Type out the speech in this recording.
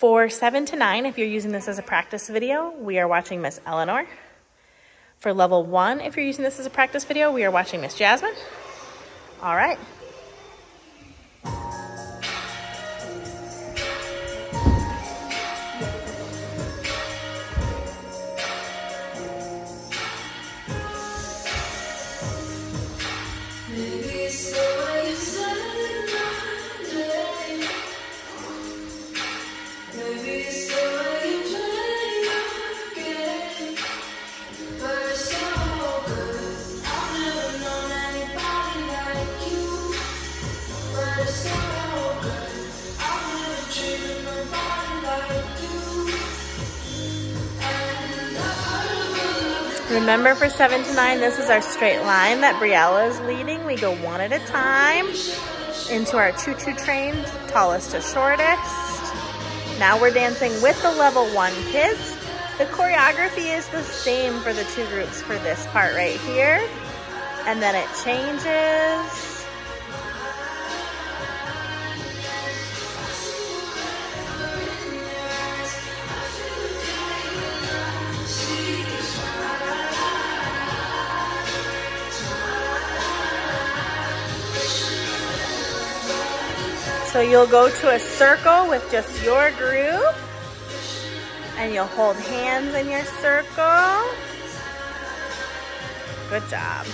For seven to nine, if you're using this as a practice video, we are watching Miss Eleanor. For level one, if you're using this as a practice video, we are watching Miss Jasmine. All right. Remember for seven to nine, this is our straight line that Briella is leading. We go one at a time into our choo-choo train, tallest to shortest. Now we're dancing with the level one kids. The choreography is the same for the two groups for this part right here. And then it changes. So you'll go to a circle with just your group and you'll hold hands in your circle. Good job.